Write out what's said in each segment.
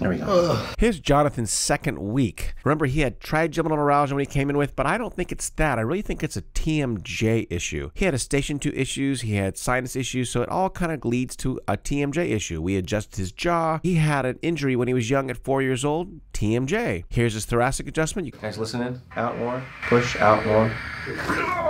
There we go. Here's Jonathan's second week. Remember, he had trigeminal neuralgia when he came in with, but I don't think it's that. I really think it's a TMJ issue. He had Eustachian tube issues, he had sinus issues, so it all kind of leads to a TMJ issue. We adjusted his jaw. He had an injury when he was young at four years old. TMJ. Here's his thoracic adjustment. You guys listening? Out more. Push out more.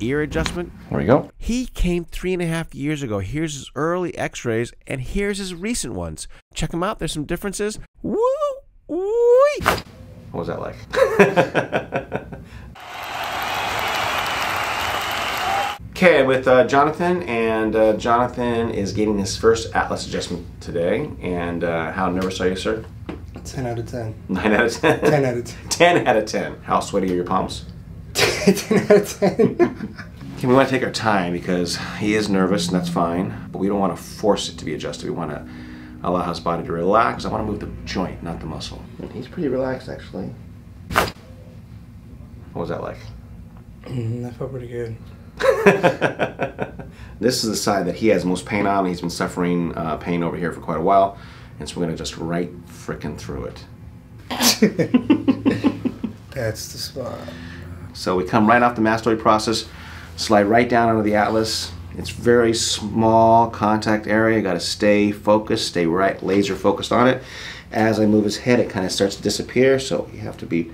Ear adjustment. There we go. He came three and a half years ago. Here's his early x rays, and here's his recent ones. Check them out. There's some differences. Woo! Wee! What was that like? Okay, with uh, Jonathan, and uh, Jonathan is getting his first Atlas adjustment today. And uh, how nervous are you, sir? 10 out of 10. 9 out of 10? 10 out of 10. 10 out of 10. How sweaty are your palms? 10 out of 10. Okay, we want to take our time because he is nervous, and that's fine. But we don't want to force it to be adjusted. We want to allow his body to relax. I want to move the joint, not the muscle. And he's pretty relaxed, actually. What was that like? Mm, that felt pretty good. this is the side that he has most pain on. He's been suffering uh, pain over here for quite a while. And so we're going to just right frickin' through it. That's the spot. So we come right off the mastoid process, slide right down onto the atlas. It's very small contact area. You got to stay focused, stay right, laser focused on it. As I move his head, it kind of starts to disappear. So you have to be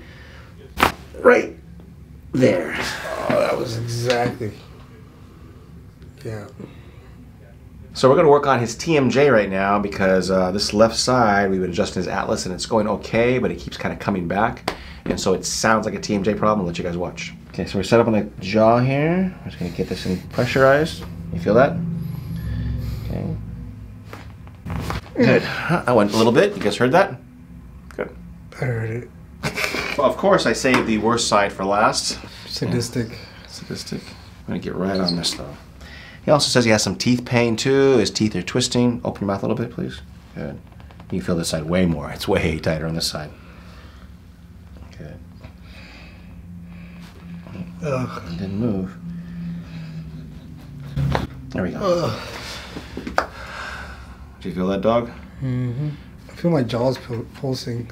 right there. Oh, that was exactly. Yeah. So we're going to work on his TMJ right now because uh, this left side, we've been adjusting his atlas and it's going okay, but it keeps kind of coming back. And so it sounds like a TMJ problem. I'll let you guys watch. Okay, so we're set up on the jaw here. We're just going to get this in pressurized. You feel that? Okay. Good. I went a little bit. You guys heard that? Good. I heard it. Well, of course, I saved the worst side for last. Sadistic. Sadistic. I'm going to get right on this though. He also says he has some teeth pain too. His teeth are twisting. Open your mouth a little bit, please. Good. You can feel this side way more. It's way tighter on this side. Good. Ugh. It didn't move. There we go. Do you feel that, dog? Mm-hmm. I feel my jaws pul- pulsing.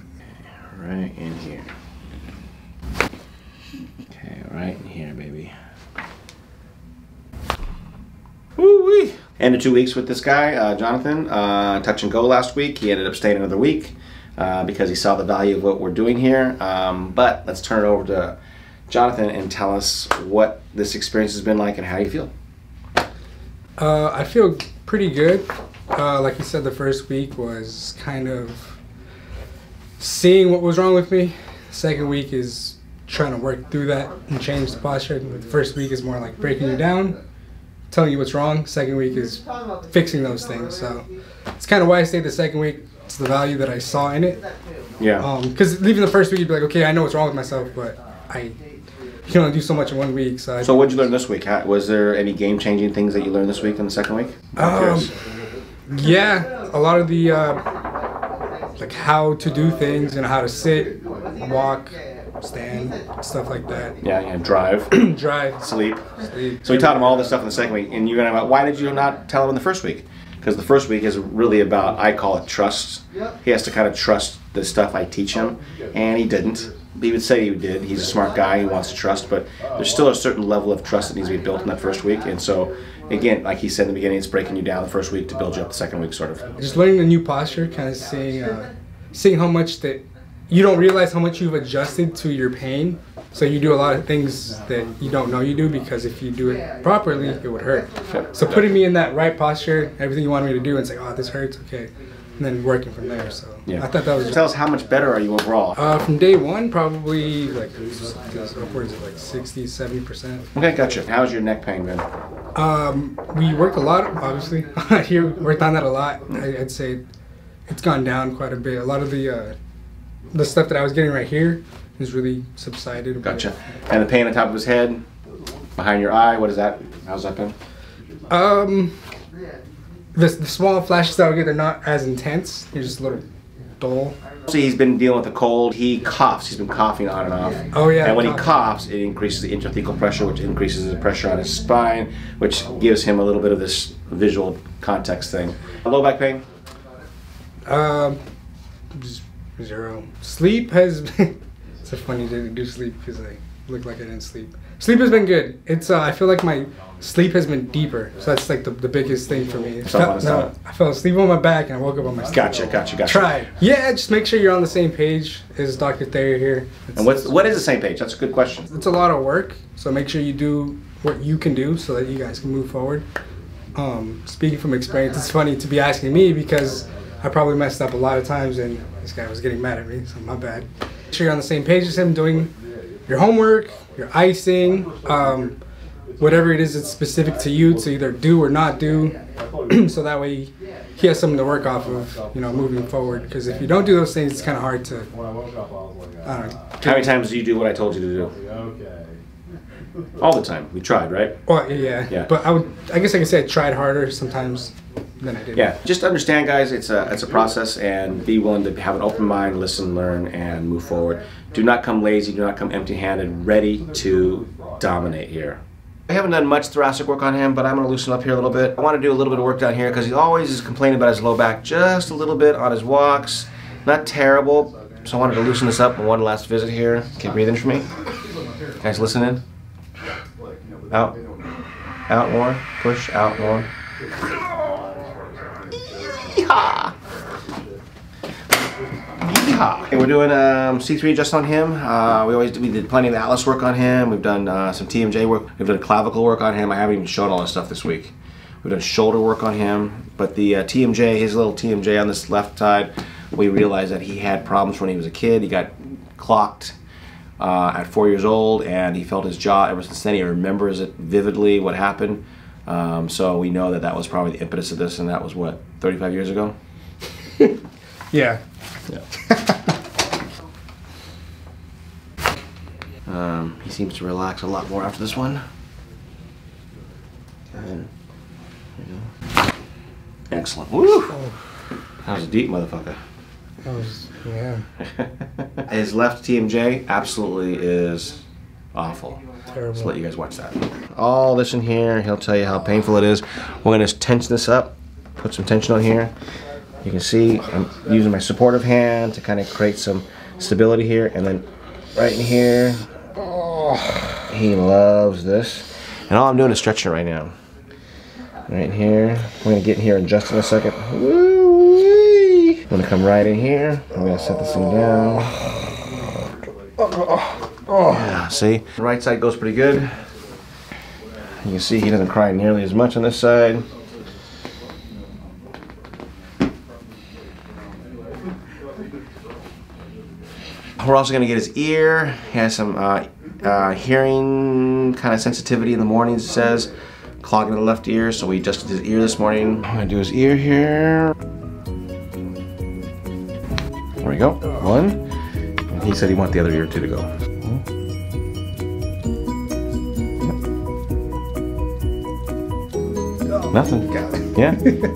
Right in here. Okay, right in here, baby. Ended two weeks with this guy, uh, Jonathan. Uh, touch and go last week. He ended up staying another week uh, because he saw the value of what we're doing here. Um, but let's turn it over to Jonathan and tell us what this experience has been like and how you feel. Uh, I feel pretty good. Uh, like you said, the first week was kind of seeing what was wrong with me. Second week is trying to work through that and change the posture. The first week is more like breaking you down, telling you what's wrong. Second week is fixing those things. So it's kind of why I stayed the second week. It's the value that I saw in it. Yeah. Because leaving the first week, you'd be like, okay, I know what's wrong with myself, but I you can only do so much in one week. So, I so what'd you learn this week? Was there any game-changing things that you learned this week in the second week? Um. Yeah, a lot of the uh, like how to do things and how to sit, walk, stand, stuff like that. yeah, yeah, drive, Drive, sleep. sleep. So we taught him all this stuff in the second week, and you're gonna. Why did you not tell him in the first week? Because the first week is really about I call it trust. He has to kind of trust the stuff I teach him, and he didn't. He would say he did. He's a smart guy. He wants to trust, but there's still a certain level of trust that needs to be built in that first week. And so, again, like he said in the beginning, it's breaking you down the first week to build you up the second week, sort of. Just learning a new posture, kind of seeing, uh, seeing how much that you don't realize how much you've adjusted to your pain. So you do a lot of things that you don't know you do because if you do it properly, it would hurt. So putting me in that right posture, everything you wanted me to do, and say, oh, this hurts, okay, and then working from there. So Yeah. I thought that was Tell us how much better are you overall? Uh, from day one, probably like upwards of like 60, 70 percent. Okay, gotcha. How's your neck pain been? Um, we worked a lot, obviously. Here, worked on that a lot. I, I'd say it's gone down quite a bit. A lot of the uh, the stuff that I was getting right here has really subsided. Gotcha. And the pain on top of his head, behind your eye. What is that? How's that been? Um, the, the small flashes that I get, they're not as intense. They're just a little dull. See, he's been dealing with a cold. He coughs. He's been coughing on and off. Oh, yeah, And when he coughs, it increases the intrathecal pressure, which increases the pressure on his spine, which gives him a little bit of this visual context thing. Low back pain. Um, z- zero. Sleep has. Been, it's a funny day to do sleep because I look like I didn't sleep. Sleep has been good. It's. Uh, I feel like my sleep has been deeper, so that's like the, the biggest thing for me. So no. I fell asleep on my back and I woke up on my. Gotcha, gotcha, gotcha. Try. Yeah, just make sure you're on the same page as Dr. Thayer here. It's, And what's what is the same page? That's a good question. it's a lot of work, so make sure you do what you can do so that you guys can move forward. Um, speaking from experience, it's funny to be asking me because I probably messed up a lot of times and this guy was getting mad at me, so my bad. Make sure you're on the same page as him doing your homework, your icing, um, whatever it is that's specific to you to either do or not do, so that way he has something to work off of, you know, moving forward. Because if you don't do those things, it's kind of hard to, I don't know. How many times do you do what I told you to do? Okay. All the time. We tried, right? Well, yeah, Yeah. But I would, I guess I could say I tried harder sometimes than I did. Yeah. Just understand, guys. It's a it's a process, and be willing to have an open mind, listen, learn, and move forward. Do not come lazy. Do not come empty-handed. Ready to dominate here. I haven't done much thoracic work on him, but I'm going to loosen up here a little bit. I want to do a little bit of work down here because he always is complaining about his low back just a little bit on his walks. Not terrible. So I wanted to loosen this up in one last visit here. Can you breathe in for me? Guys, listen in. Out. Out more. Push out more. Yeehaw. Yeehaw. Okay, we're doing um, C3 just on him. Uh, we always we did plenty of Atlas work on him. We've done uh, some TMJ work. We've done clavicle work on him. I haven't even shown all this stuff this week. We've done shoulder work on him, but the uh, TMJ, his little TMJ on this left side, we realized that he had problems when he was a kid. He got clocked uh, at four years old, and he felt his jaw ever since then. He remembers it vividly what happened. Um, so we know that that was probably the impetus of this, and that was what 35 years ago. Yeah. Um, he seems to relax a lot more after this one. And, you go. Excellent. Woo! That was a deep motherfucker. That was, yeah. His left TMJ absolutely is awful. Terrible. Let's let you guys watch that. All this in here, he'll tell you how painful it is. We're gonna tension this up, put some tension on here. You can see I'm using my supportive hand to kind of create some stability here, and then right in here, oh, he loves this. And all I'm doing is stretching it right now. Right in here, we're gonna get in here in just in a second. I'm gonna come right in here. I'm gonna set this thing down. Yeah, see? The right side goes pretty good. You can see he doesn't cry nearly as much on this side. We're also going to get his ear. He has some uh, uh, hearing kind of sensitivity in the mornings, it says. Clogging the left ear, so we adjusted his ear this morning. I'm going to do his ear here. There we go. One. He said he wanted the other ear too to go. Mm-hmm. Nothing. Yeah.